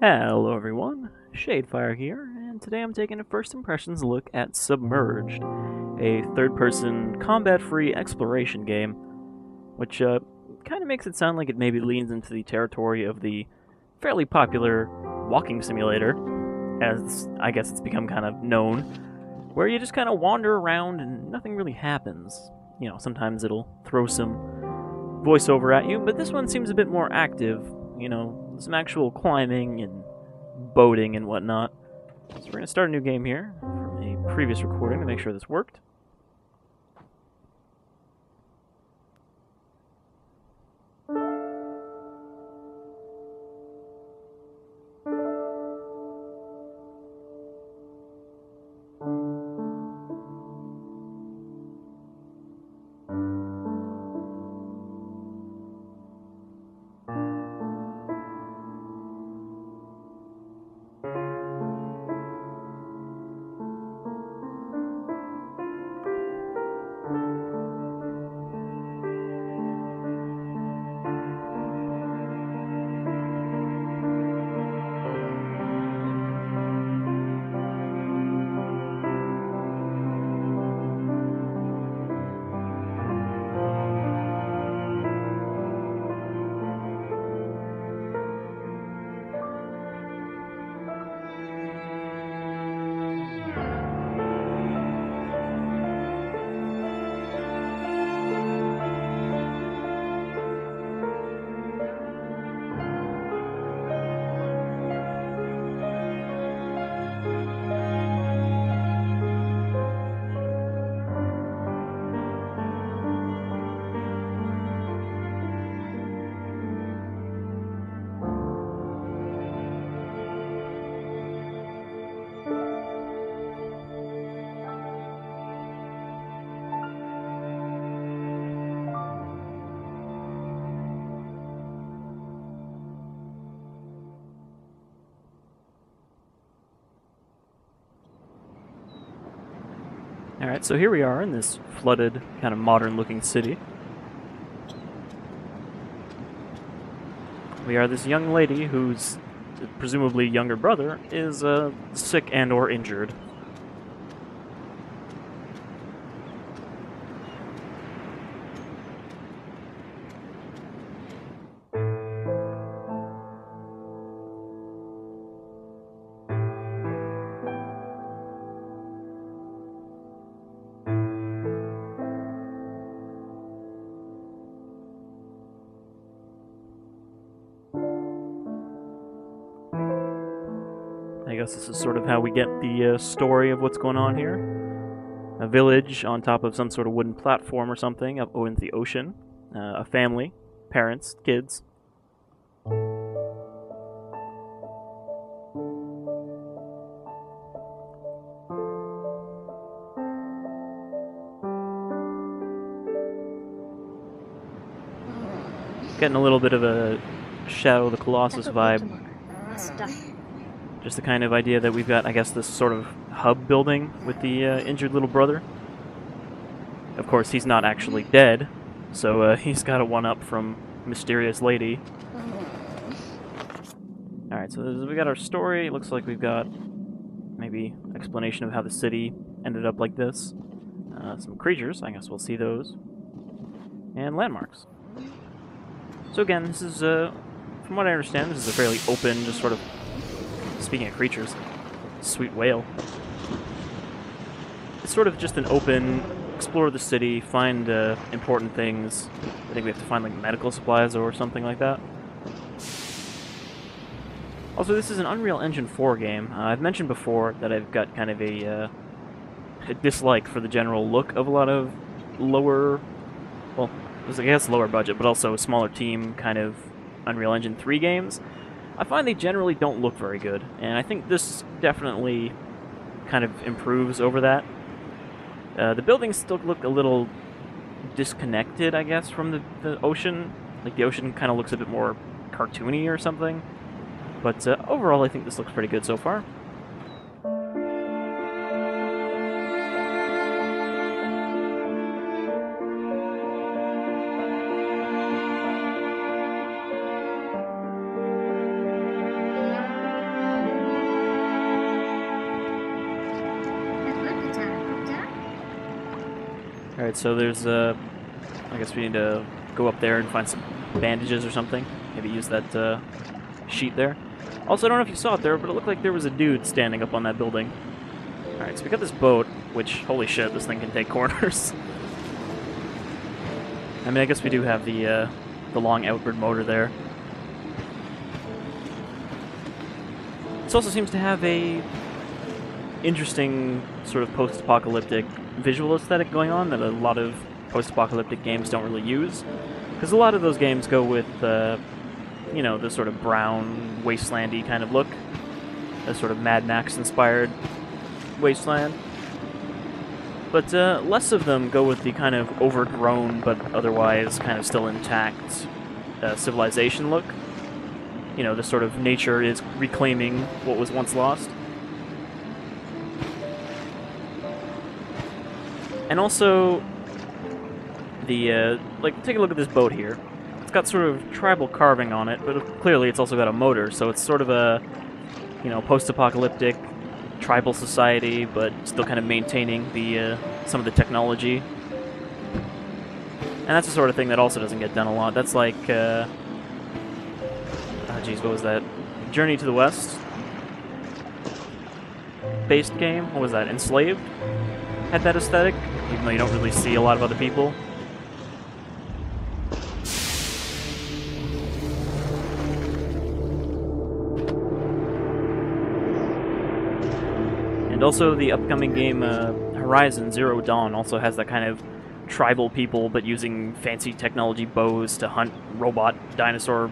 Hello everyone, Shadefyre here, and today I'm taking a first impressions look at Submerged, a third-person, combat-free exploration game, which uh, kind of makes it sound like it maybe leans into the territory of the fairly popular walking simulator, as I guess it's become kind of known, where you just kind of wander around and nothing really happens. You know, sometimes it'll throw some voiceover at you, but this one seems a bit more active, you know, some actual climbing and boating and whatnot. So we're going to start a new game here from a previous recording to make sure this worked. Alright, so here we are in this flooded, kind of modern looking city. We are this young lady whose presumably younger brother is uh, sick and or injured. Guess this is sort of how we get the uh, story of what's going on here. A village on top of some sort of wooden platform or something up into the ocean. Uh, a family, parents, kids. Getting a little bit of a Shadow of the Colossus vibe. Just the kind of idea that we've got, I guess, this sort of hub building with the uh, injured little brother. Of course, he's not actually dead, so uh, he's got a one-up from Mysterious Lady. Alright, so we got our story. It looks like we've got maybe explanation of how the city ended up like this. Uh, some creatures, I guess we'll see those. And landmarks. So again, this is, uh, from what I understand, this is a fairly open, just sort of Speaking of creatures, sweet whale. It's sort of just an open, explore the city, find uh, important things. I think we have to find like medical supplies or something like that. Also, this is an Unreal Engine 4 game. Uh, I've mentioned before that I've got kind of a, uh, a dislike for the general look of a lot of lower, well, I guess lower budget, but also a smaller team kind of Unreal Engine 3 games. I find they generally don't look very good, and I think this definitely kind of improves over that. Uh, the buildings still look a little disconnected, I guess, from the, the ocean. Like, the ocean kind of looks a bit more cartoony or something. But uh, overall, I think this looks pretty good so far. Alright, so there's, uh, I guess we need to go up there and find some bandages or something. Maybe use that, uh, sheet there. Also, I don't know if you saw it there, but it looked like there was a dude standing up on that building. Alright, so we got this boat, which, holy shit, this thing can take corners. I mean, I guess we do have the, uh, the long outward motor there. This also seems to have a interesting sort of post-apocalyptic visual aesthetic going on that a lot of post-apocalyptic games don't really use. Because a lot of those games go with, uh, you know, the sort of brown, wastelandy kind of look. A sort of Mad Max-inspired wasteland. But uh, less of them go with the kind of overgrown but otherwise kind of still intact uh, civilization look you know, the sort of nature is reclaiming what was once lost. And also, the, uh, like, take a look at this boat here. It's got sort of tribal carving on it, but clearly it's also got a motor, so it's sort of a, you know, post-apocalyptic tribal society, but still kind of maintaining the, uh, some of the technology. And that's the sort of thing that also doesn't get done a lot. That's like, uh, Jeez, what was that? Journey to the West based game. What was that? Enslaved had that aesthetic, even though you don't really see a lot of other people. And also the upcoming game uh, Horizon Zero Dawn also has that kind of tribal people, but using fancy technology bows to hunt robot dinosaur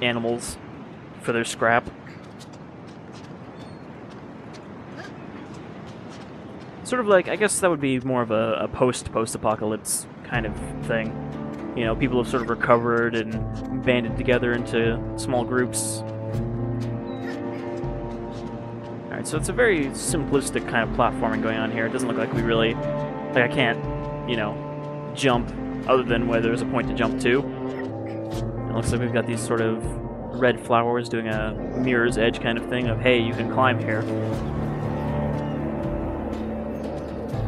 animals for their scrap. Sort of like, I guess that would be more of a, a post-post-apocalypse kind of thing. You know, people have sort of recovered and banded together into small groups. Alright, so it's a very simplistic kind of platforming going on here. It doesn't look like we really... Like, I can't, you know, jump other than where there's a point to jump to. It looks like we've got these sort of red flowers doing a mirror's edge kind of thing of, hey, you can climb here.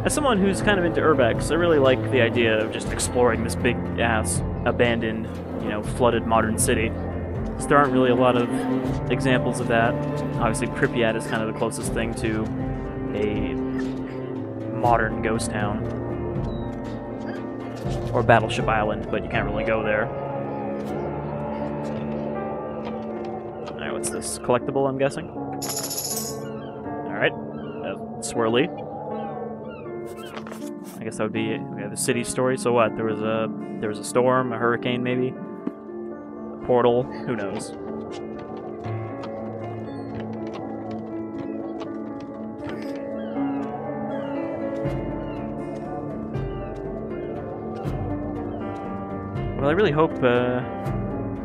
As someone who's kind of into urbex, I really like the idea of just exploring this big-ass, abandoned, you know, flooded modern city. So there aren't really a lot of examples of that. Obviously, Pripyat is kind of the closest thing to a modern ghost town. Or Battleship Island, but you can't really go there. Alright, what's this? Collectible, I'm guessing? Alright. Uh, swirly. I guess that would be okay, the city story. So what? There was a there was a storm, a hurricane maybe? A portal, who knows? Well, I really hope uh,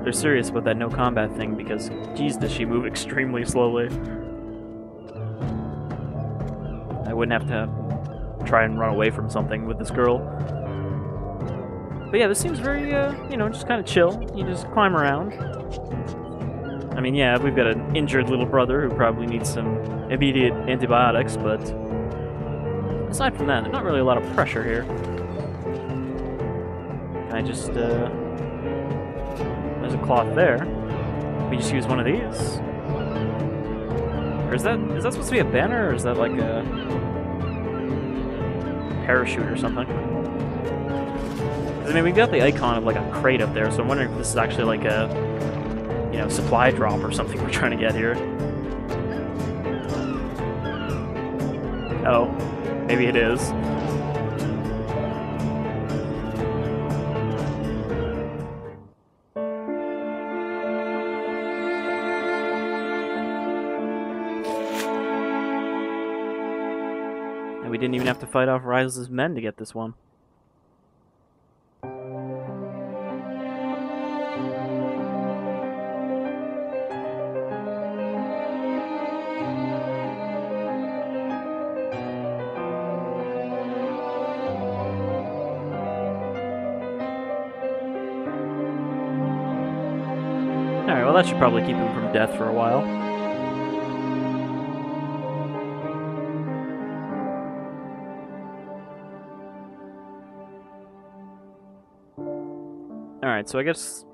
they're serious about that no combat thing because, geez, does she move extremely slowly. I wouldn't have to try and run away from something with this girl. But yeah, this seems very, uh, you know, just kind of chill. You just climb around. I mean, yeah, we've got an injured little brother who probably needs some immediate antibiotics, but aside from that, not really a lot of pressure here. I just, uh, there's a cloth there. We just use one of these. Or is that is that supposed to be a banner, or is that like a parachute or something? I mean, we've got the icon of like a crate up there, so I'm wondering if this is actually like a, you know, supply drop or something we're trying to get here. Oh, maybe it is. We didn't even have to fight off Rais's men to get this one. Alright, well that should probably keep him from death for a while. So I guess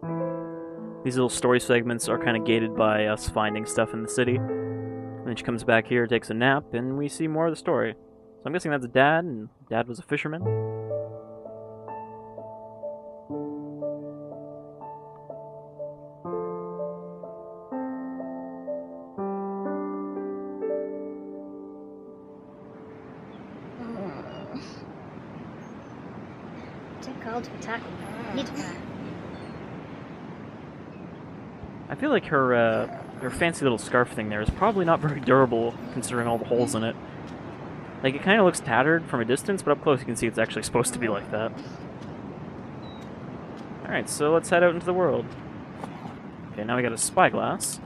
these little story segments are kind of gated by us finding stuff in the city. And then she comes back here, takes a nap, and we see more of the story. So I'm guessing that's Dad, and Dad was a fisherman. Hmm. Attack. Need to I feel like her uh, her fancy little scarf thing there is probably not very durable, considering all the holes in it. Like, it kind of looks tattered from a distance, but up close you can see it's actually supposed to be like that. Alright, so let's head out into the world. Okay, now we got a spyglass.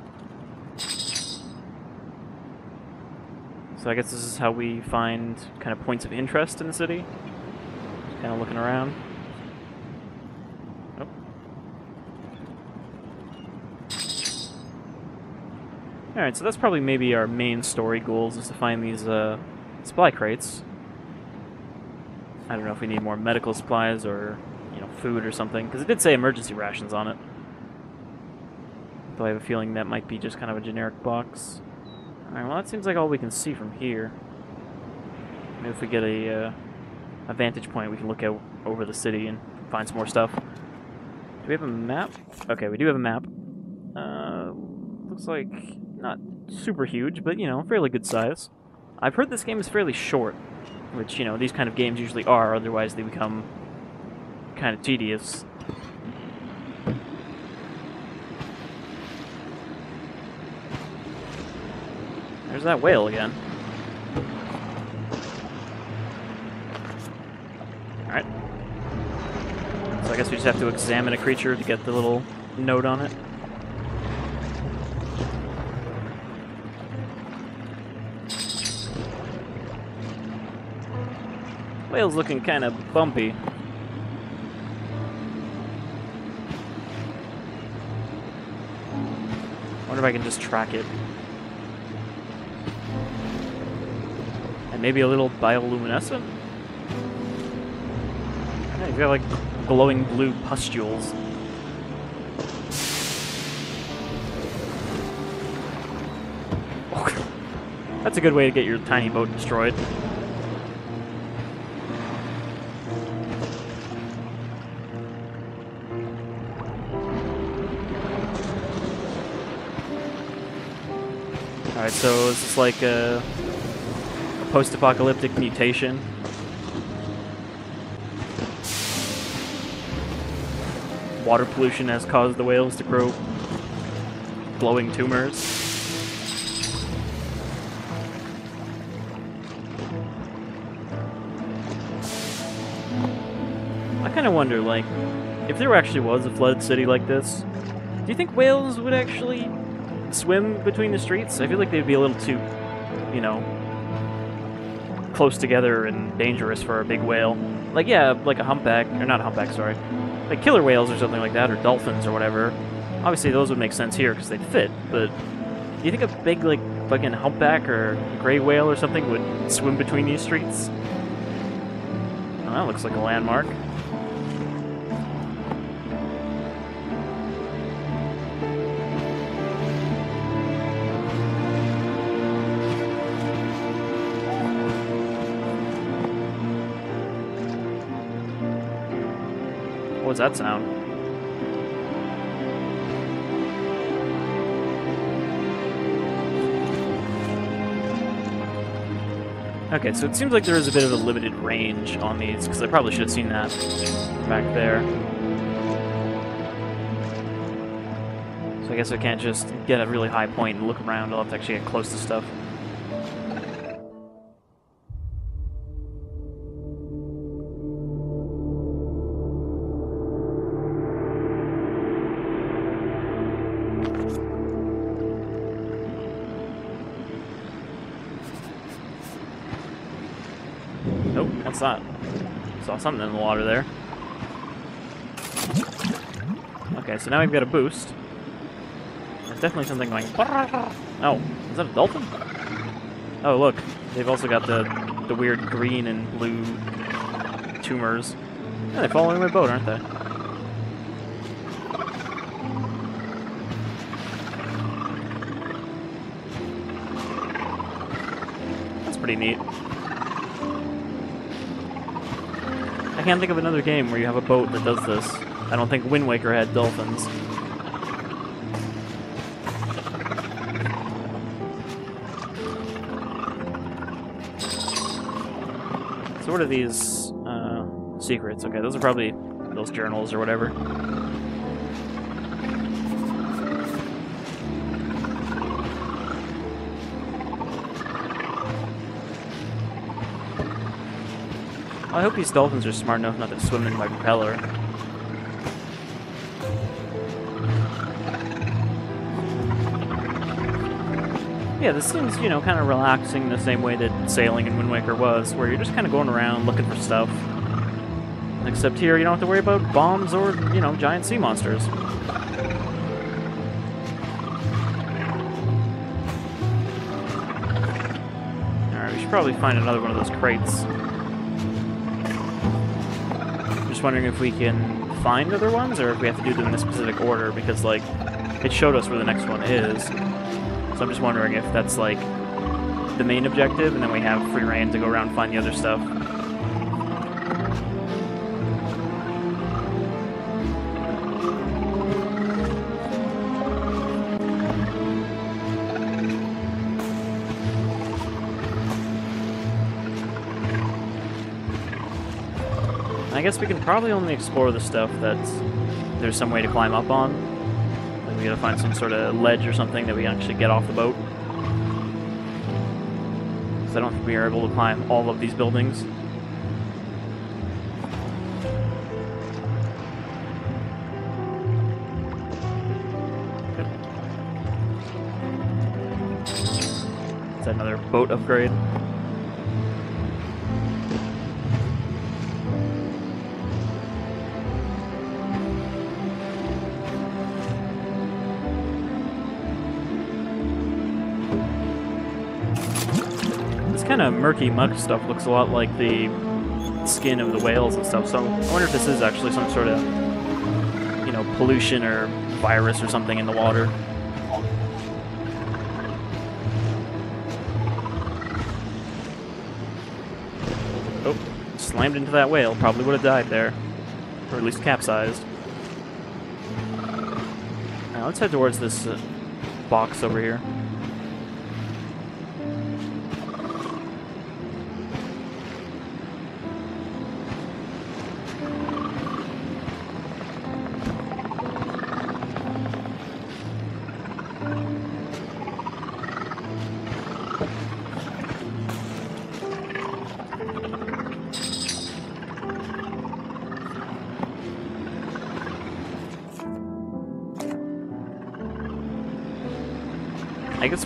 So I guess this is how we find kind of points of interest in the city. Kind of looking around. Alright, so that's probably maybe our main story goals, is to find these uh, supply crates. I don't know if we need more medical supplies or, you know, food or something, because it did say emergency rations on it. Though I have a feeling that might be just kind of a generic box. Alright, well that seems like all we can see from here. Maybe if we get a, uh, a vantage point, we can look out over the city and find some more stuff. Do we have a map? Okay, we do have a map. Uh, looks like not super huge, but, you know, fairly good size. I've heard this game is fairly short, which, you know, these kind of games usually are, otherwise they become kind of tedious. There's that whale again. Alright. So I guess we just have to examine a creature to get the little note on it. Whale's looking kind of bumpy. wonder if I can just track it. And maybe a little bioluminescent? Yeah, he's got like glowing blue pustules. That's a good way to get your tiny boat destroyed. Alright, so is this like a, a post-apocalyptic mutation? Water pollution has caused the whales to grow glowing tumors. I kind of wonder, like, if there actually was a flooded city like this, do you think whales would actually swim between the streets? I feel like they'd be a little too, you know, close together and dangerous for a big whale. Like, yeah, like a humpback, or not a humpback, sorry. Like killer whales or something like that, or dolphins or whatever. Obviously, those would make sense here because they'd fit, but do you think a big, like, fucking humpback or gray whale or something would swim between these streets? Oh, that looks like a landmark. What was that sound? Okay, so it seems like there is a bit of a limited range on these, because I probably should have seen that back there. So I guess I can't just get a really high point and look around, I'll have to actually get close to stuff. Saw something in the water there. Okay, so now we've got a boost. There's definitely something going... Oh, is that a dolphin? Oh, look. They've also got the, the weird green and blue tumors. Yeah, they're following my boat, aren't they? That's pretty neat. Can't think of another game where you have a boat that does this. I don't think Wind Waker had dolphins. So what are these uh, secrets? Okay, those are probably those journals or whatever. I hope these dolphins are smart enough not to swim in my propeller. Yeah, this seems, you know, kind of relaxing the same way that sailing in Wind Waker was, where you're just kind of going around looking for stuff. Except here, you don't have to worry about bombs or, you know, giant sea monsters. Alright, we should probably find another one of those crates. Wondering if we can find other ones, or if we have to do them in a specific order, because, like, it showed us where the next one is. So I'm just wondering if that's, like, the main objective, and then we have free rein to go around and find the other stuff. I guess we can probably only explore the stuff that there's some way to climb up on. Like we gotta find some sort of ledge or something that we can actually get off the boat. Because I don't think we are able to climb all of these buildings. Another boat upgrade? Of murky muck stuff looks a lot like the skin of the whales and stuff. So I wonder if this is actually some sort of, you know, pollution or virus or something in the water. Oh, slammed into that whale. Probably would have died there, or at least capsized. Now let's head towards this uh, box over here.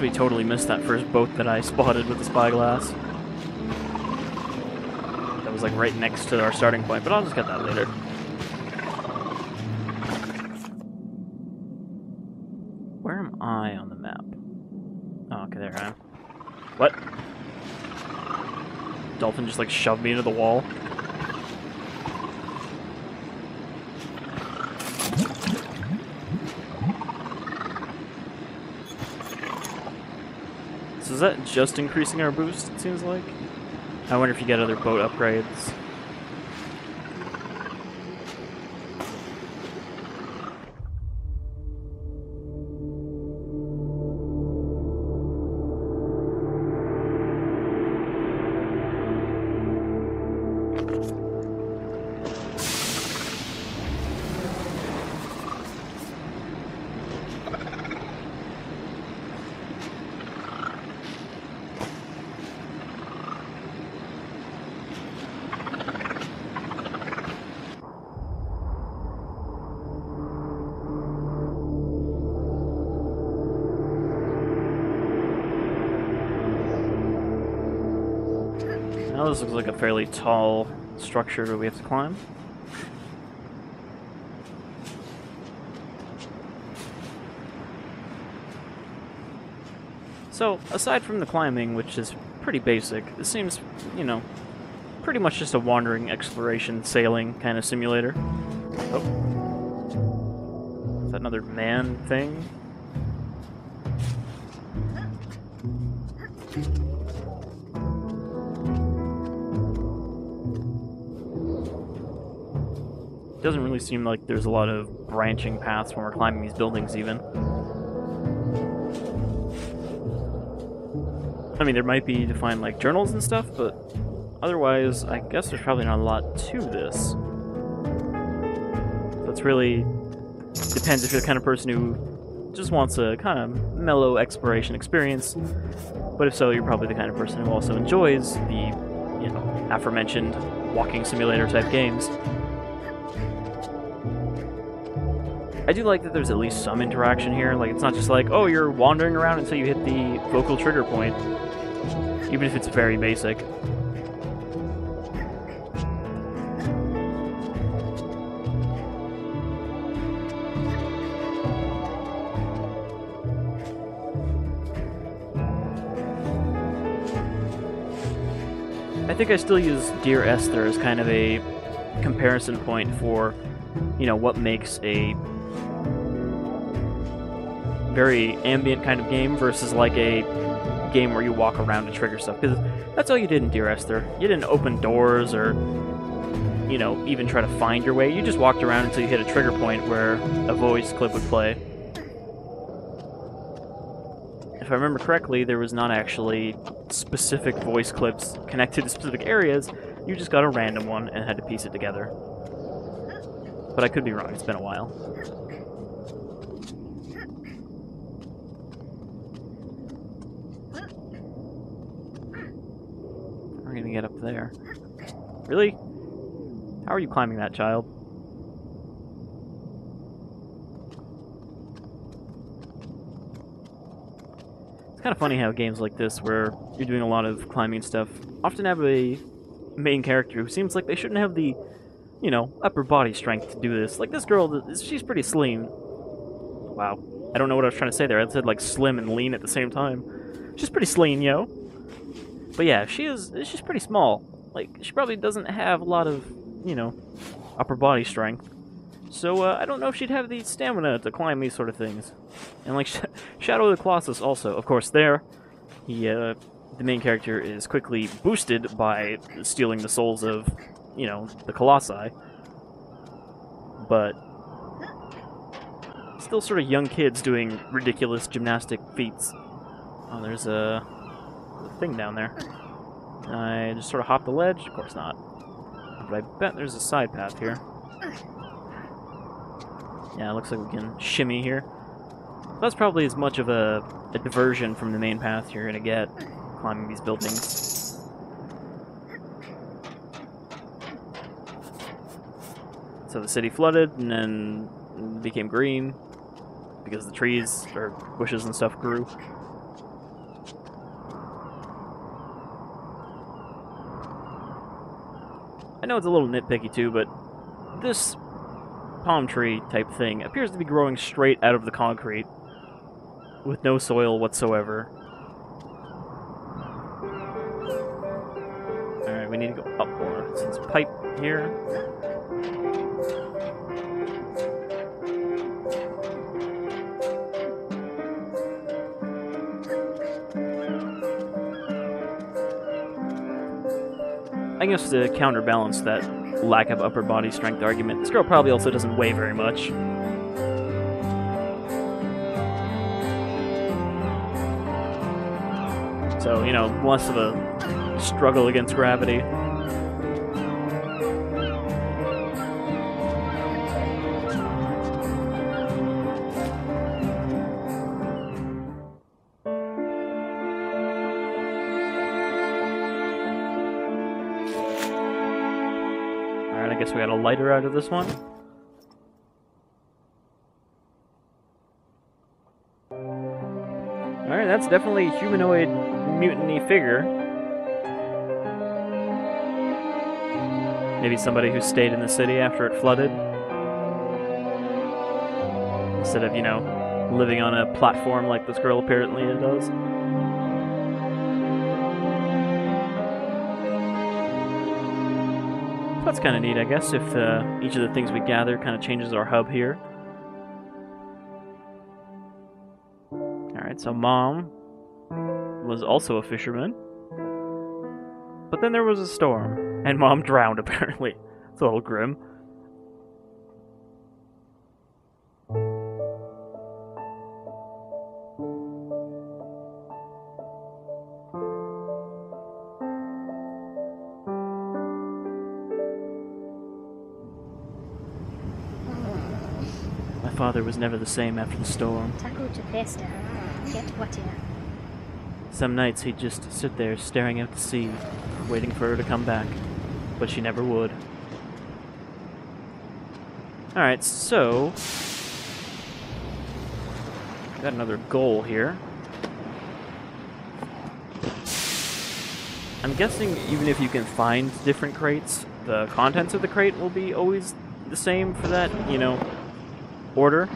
We totally missed that first boat that I spotted with the spyglass. That was like right next to our starting point, but I'll just get that later. Where am I on the map? Oh, okay, there I am. What? Dolphin just like shoved me into the wall. That just increasing our boost, it seems like? I wonder if you get other boat upgrades. This looks like a fairly tall structure that we have to climb. So, aside from the climbing, which is pretty basic, this seems, you know, pretty much just a wandering exploration sailing kind of simulator. Oh. Is that another man thing? Doesn't really seem like there's a lot of branching paths when we're climbing these buildings, even. I mean, there might be to find like journals and stuff, but otherwise, I guess there's probably not a lot to this. It's really depends if you're the kind of person who just wants a kind of mellow exploration experience. But if so, you're probably the kind of person who also enjoys the, you know, aforementioned walking simulator type games. I do like that there's at least some interaction here. Like, it's not just like, oh, you're wandering around until you hit the vocal trigger point. Even if it's very basic. I think I still use Dear Esther as kind of a comparison point for, you know, what makes a very ambient kind of game versus like a game where you walk around to trigger stuff. Because that's all you did in Dear Esther. You didn't open doors or, you know, even try to find your way. You just walked around until you hit a trigger point where a voice clip would play. If I remember correctly, there was not actually specific voice clips connected to specific areas. You just got a random one and had to piece it together. But I could be wrong, it's been a while. We're gonna get up there. Really? How are you climbing that, child? It's kind of funny how games like this, where you're doing a lot of climbing stuff, often have a main character who seems like they shouldn't have the, you know, upper body strength to do this. Like this girl, she's pretty slim. Wow. I don't know what I was trying to say there. I said like slim and lean at the same time. She's pretty slim, yo. But yeah, she is. She's pretty small. Like she probably doesn't have a lot of, you know, upper body strength. So uh, I don't know if she'd have the stamina to climb these sort of things. And like Sh Shadow of the Colossus, also, of course, there, he, uh, the main character is quickly boosted by stealing the souls of, you know, the Colossi. But still sort of young kids doing ridiculous gymnastic feats. Oh, there's a thing down there. I just sort of hop the ledge? Of course not. But I bet there's a side path here. Yeah, looks like we can shimmy here. That's probably as much of a, a diversion from the main path you're going to get climbing these buildings. So the city flooded and then became green because the trees or bushes and stuff grew. I know it's a little nitpicky too, but this palm tree type thing appears to be growing straight out of the concrete with no soil whatsoever. Alright, we need to go up more. So this pipe here. I guess to counterbalance that lack of upper body strength argument, this girl probably also doesn't weigh very much. So, you know, less of a struggle against gravity. Lighter out of this one. Alright, that's definitely a humanoid mutiny figure. Maybe somebody who stayed in the city after it flooded. Instead of, you know, living on a platform like this girl apparently does. That's kind of neat, I guess, if uh, each of the things we gather kind of changes our hub here. Alright, so mom was also a fisherman. But then there was a storm, and mom drowned, apparently. It's a little grim. Father was never the same after the storm. Tackle to festa. Get whatever. Some nights he'd just sit there staring out to sea, waiting for her to come back, but she never would. Alright, so. Got another goal here. I'm guessing even if you can find different crates, the contents of the crate will be always the same for that, you know, order.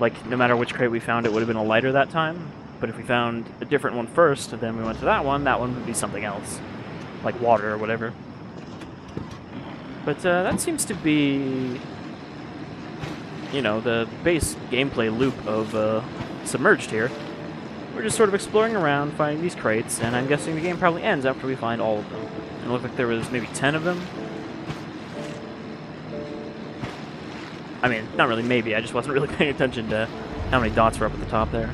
Like, no matter which crate we found, it would have been a lighter that time. But if we found a different one first, then we went to that one, that one would be something else. Like water or whatever. But uh, that seems to be, you know, the base gameplay loop of uh, Submerged here. We're just sort of exploring around, finding these crates, and I'm guessing the game probably ends after we find all of them. It looked like there was maybe 10 of them. I mean, not really maybe, I just wasn't really paying attention to how many dots were up at the top there.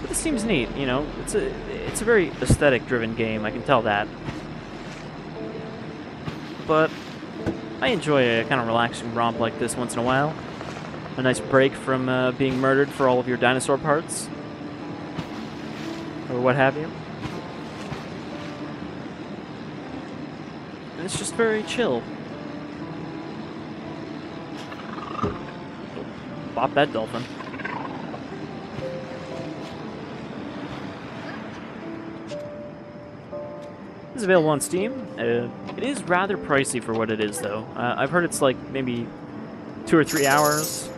But this seems neat, you know, it's a, it's a very aesthetic-driven game, I can tell that. But I enjoy a kind of relaxing romp like this once in a while. A nice break from uh, being murdered for all of your dinosaur parts or what have you. And it's just very chill. Bop that dolphin. This is available on Steam. Uh, it is rather pricey for what it is, though. Uh, I've heard it's like maybe two or three hours,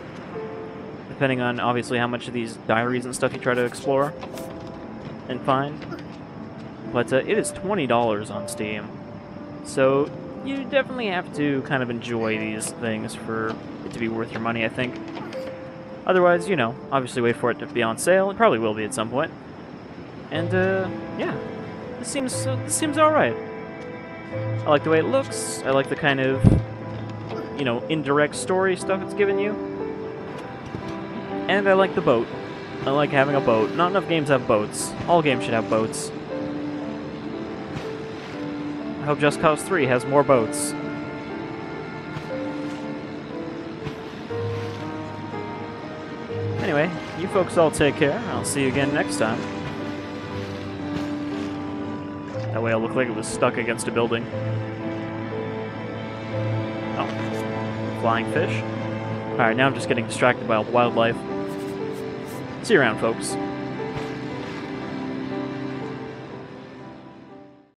depending on obviously how much of these diaries and stuff you try to explore and find. But uh, it is $20 on Steam. So you definitely have to kind of enjoy these things for it to be worth your money, I think. Otherwise, you know, obviously wait for it to be on sale. It probably will be at some point. And, uh, yeah. This seems, uh, this seems alright. I like the way it looks. I like the kind of, you know, indirect story stuff it's giving you. And I like the boat. I like having a boat. Not enough games have boats. All games should have boats. I hope Just Cause 3 has more boats. Folks all take care. I'll see you again next time. That way I'll look like it was stuck against a building. Oh. Flying fish. Alright, now I'm just getting distracted by all wildlife. See you around, folks.